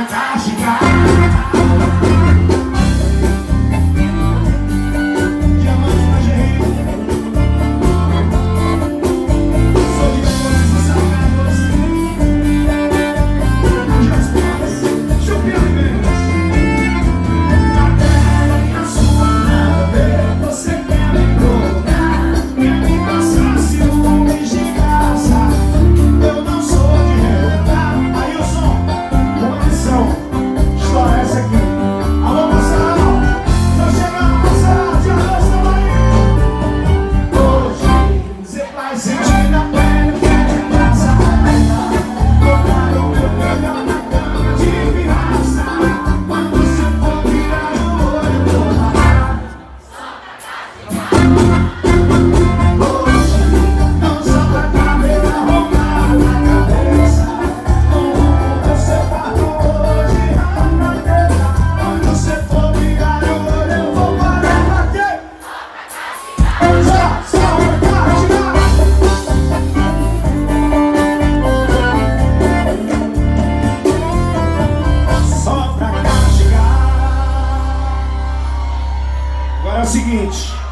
na caixa. seguinte.